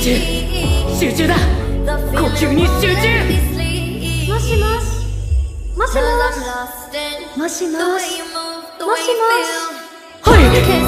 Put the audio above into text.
中。集中だ。呼吸に集中。もしもし。もしもし。もしもし。もしもし。はい。